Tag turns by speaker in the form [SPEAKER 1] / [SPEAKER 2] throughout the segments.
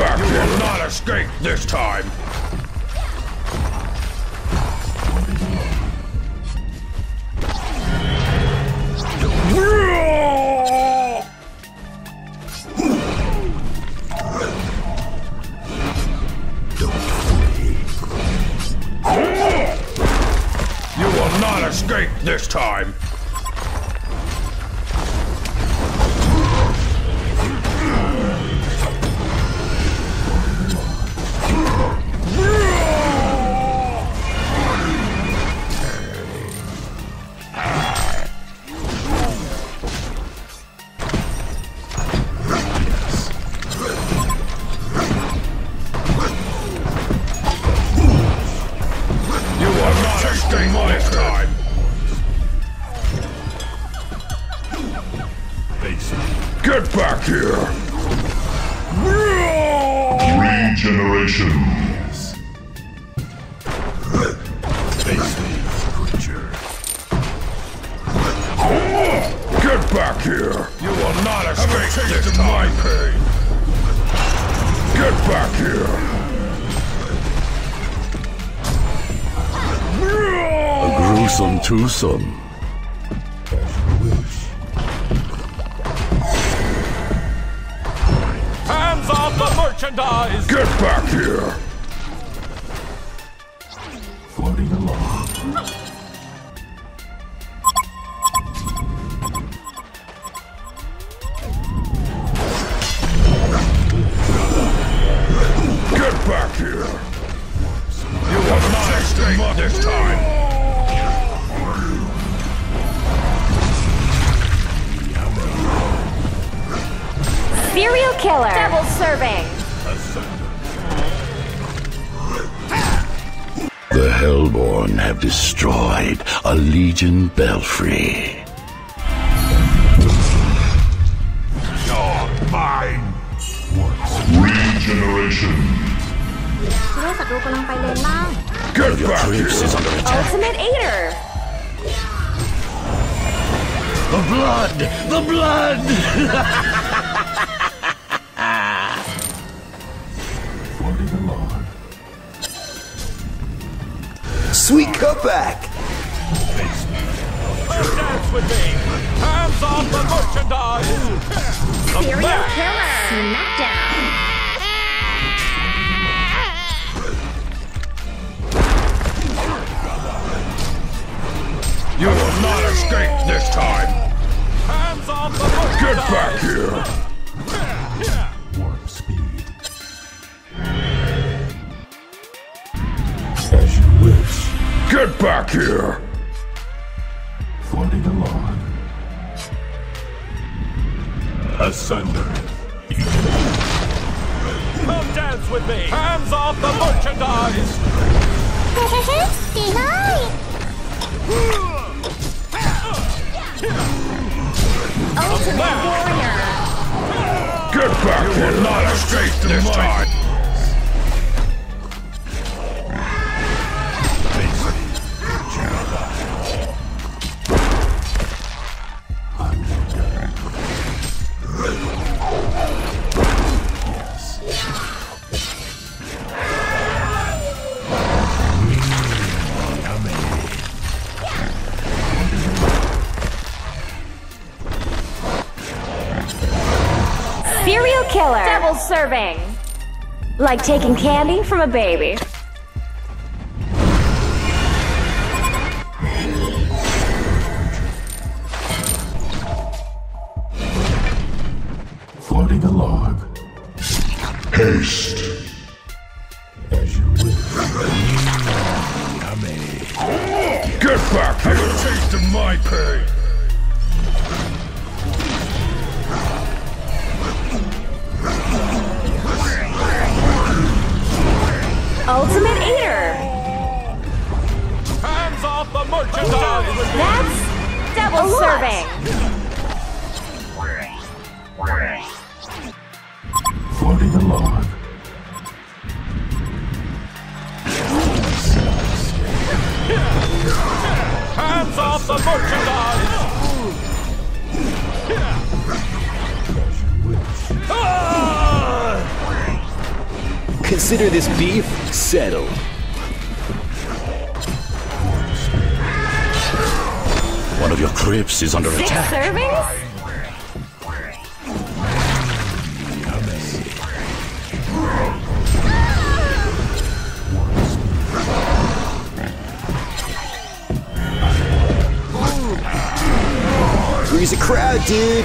[SPEAKER 1] back You will not escape this time! You will not escape this time! Time. Get back here!
[SPEAKER 2] Regeneration.
[SPEAKER 1] Get back here! You will not escape this my pain! Get back here!
[SPEAKER 3] Gruesome twosome.
[SPEAKER 4] Hands off the merchandise!
[SPEAKER 1] Get back here!
[SPEAKER 2] Floating along.
[SPEAKER 5] serial killer. Double serving.
[SPEAKER 3] The Hellborn have destroyed a Legion Belfry.
[SPEAKER 5] Your mind works. Regeneration.
[SPEAKER 1] Get
[SPEAKER 3] your
[SPEAKER 1] back here.
[SPEAKER 3] Is under attack.
[SPEAKER 5] Ultimate Eater.
[SPEAKER 3] The blood! The blood!
[SPEAKER 6] Sweet cutback!
[SPEAKER 4] Dance with me! Hands off the merchandise!
[SPEAKER 5] Serial killer. Smackdown.
[SPEAKER 1] You will not escape this time!
[SPEAKER 4] Hands off the merchandise!
[SPEAKER 1] Get back here! Get back here!
[SPEAKER 2] Floating along. Asunder.
[SPEAKER 4] Come dance with me! Hands off the merchandise!
[SPEAKER 5] Ultimate warrior.
[SPEAKER 1] Get back here! You will not escape this time!
[SPEAKER 5] Serial killer. Double serving. Like taking candy from a baby.
[SPEAKER 2] Floating log. Haste. As you wish.
[SPEAKER 1] Get back here! A taste of my pain!
[SPEAKER 5] Ultimate Eater.
[SPEAKER 4] Hands off the merchandise!
[SPEAKER 5] That's double serving.
[SPEAKER 6] Consider this beef settled.
[SPEAKER 3] One of your crypts is under
[SPEAKER 5] Six
[SPEAKER 3] attack.
[SPEAKER 5] servings?
[SPEAKER 6] Freeze a crowd, dude.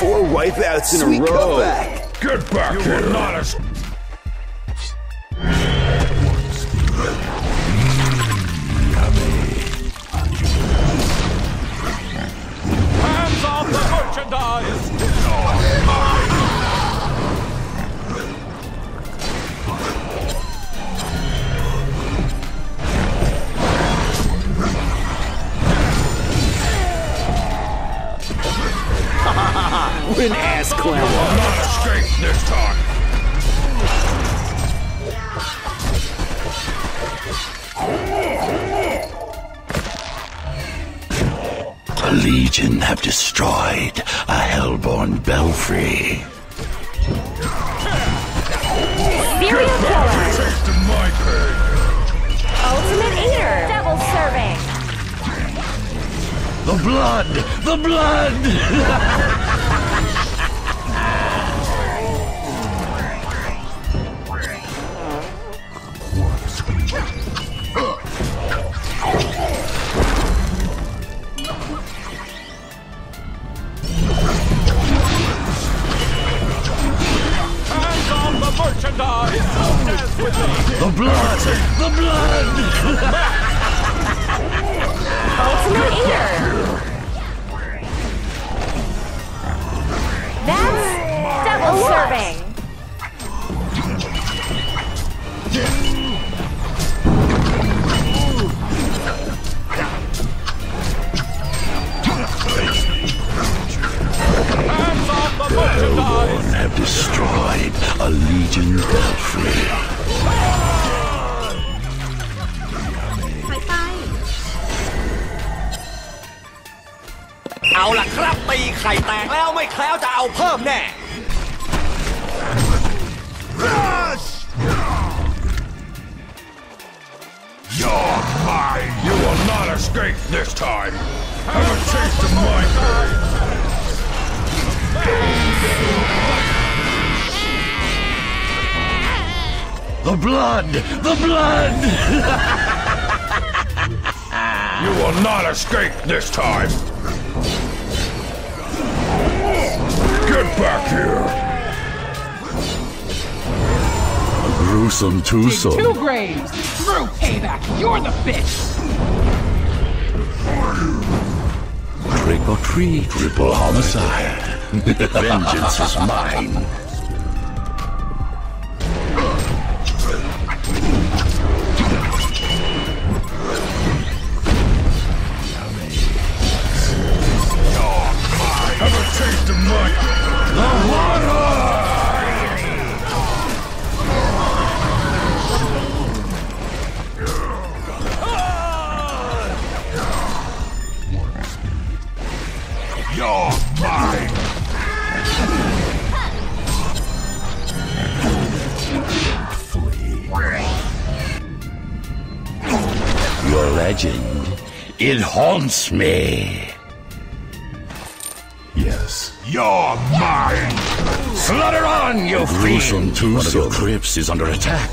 [SPEAKER 6] Four wipeouts in
[SPEAKER 1] Sweet
[SPEAKER 6] a row.
[SPEAKER 1] comeback. Get back
[SPEAKER 4] You
[SPEAKER 1] here.
[SPEAKER 4] Merchandise!
[SPEAKER 6] What an ass clown.
[SPEAKER 1] Not escape this time.
[SPEAKER 3] Legion have destroyed a Hellborn belfry.
[SPEAKER 5] Serial killer.
[SPEAKER 1] Taste of my pain.
[SPEAKER 5] Ultimate eater. Double serving.
[SPEAKER 3] The blood! The blood!
[SPEAKER 7] ล่ะครับตีไข่แตกแล้วไม่แคล้วจะเอาเพิ่มแน่
[SPEAKER 1] You're mine. You will not escape this time. Have a taste of my pain.
[SPEAKER 3] The blood! The blood!
[SPEAKER 1] You will not escape this time. Get back here.
[SPEAKER 3] A gruesome twosome.
[SPEAKER 8] Two graves! Through payback! You're the bitch!
[SPEAKER 3] Trick or treat, triple homicide. Vengeance is mine.
[SPEAKER 1] Have a taste of my.
[SPEAKER 3] Your legend, it haunts me.
[SPEAKER 2] Yes.
[SPEAKER 1] You're mine.
[SPEAKER 3] Slaughter on, you gruesome twosome. One of your crypts is under attack.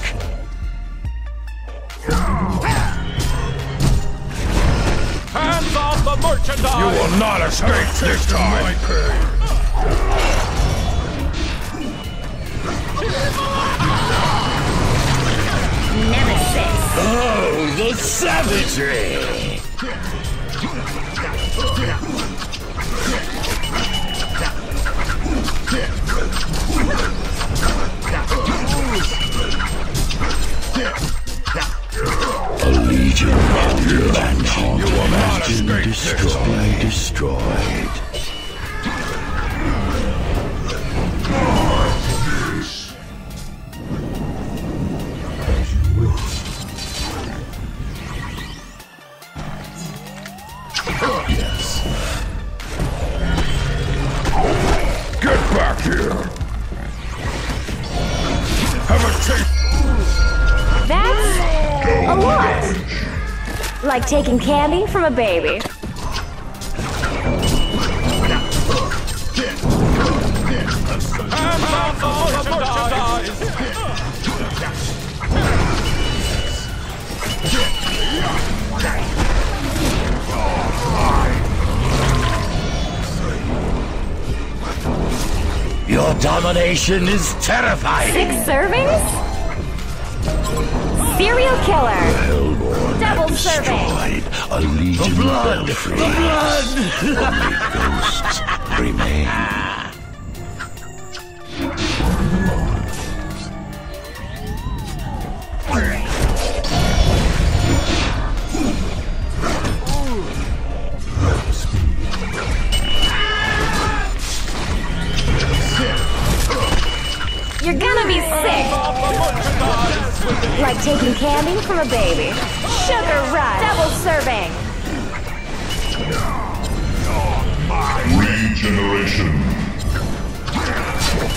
[SPEAKER 4] Hands off the merchandise!
[SPEAKER 1] You will not escape this time. My pain.
[SPEAKER 5] Nemesis.
[SPEAKER 3] Oh, the savagery!
[SPEAKER 5] like taking candy from a baby.
[SPEAKER 3] Your domination is terrifying!
[SPEAKER 5] Six servings? Serial killer.
[SPEAKER 3] Hellborn
[SPEAKER 5] Double
[SPEAKER 3] have
[SPEAKER 5] serving.
[SPEAKER 3] destroyed a legion of belfries. Only ghosts remain.
[SPEAKER 5] Like taking candy from a baby. Sugar rush. Double serving.
[SPEAKER 2] Regeneration.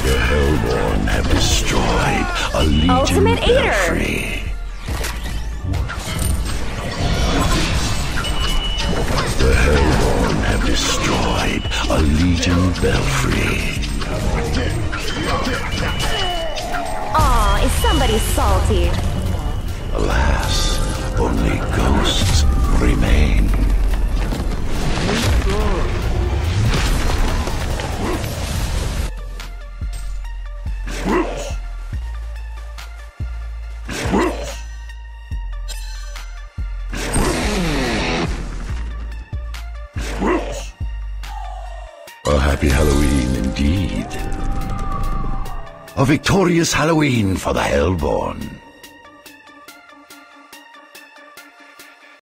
[SPEAKER 3] The Hellborn have destroyed a legion
[SPEAKER 5] Ultimate Eater.
[SPEAKER 3] belfry. The Hellborn have destroyed a legion belfry.
[SPEAKER 5] Somebody salty?
[SPEAKER 3] Alas, only ghosts remain. A victorious Halloween for the Hellborn.